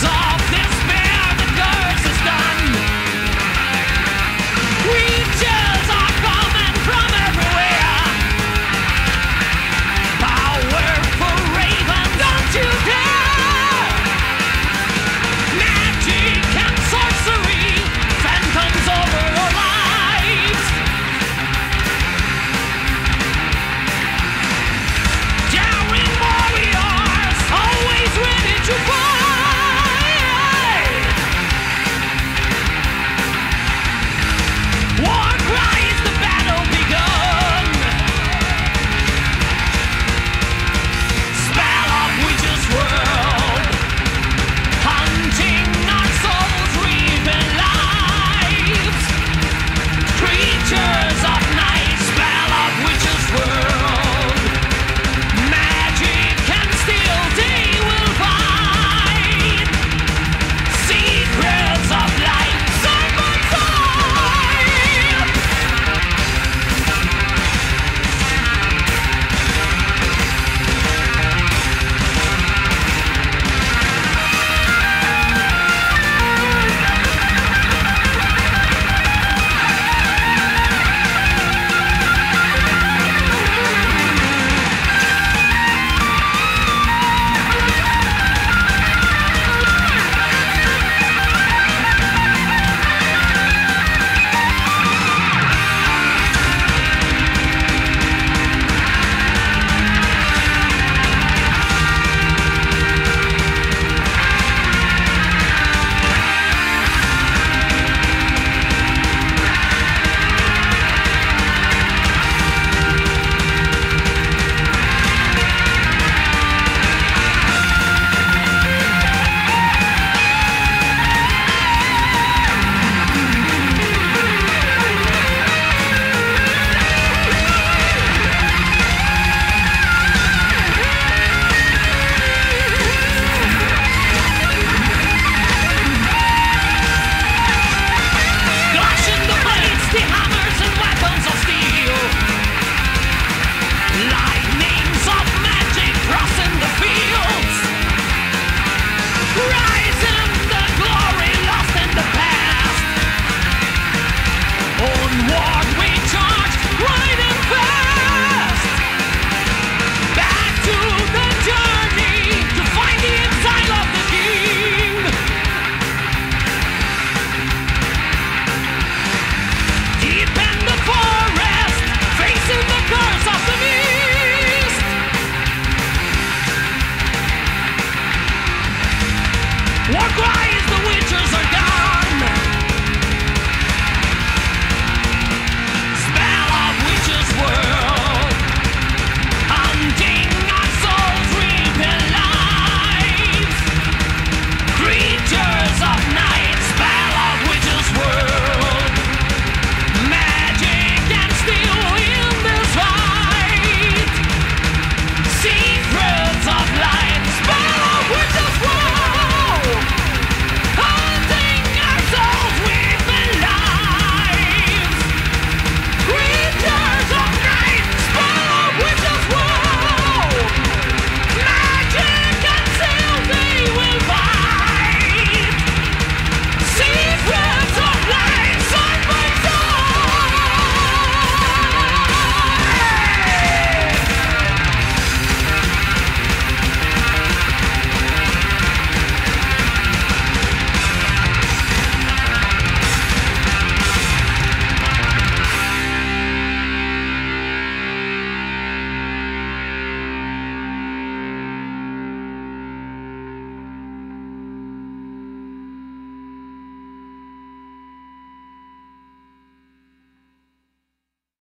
desire